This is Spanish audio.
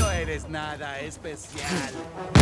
No eres nada especial.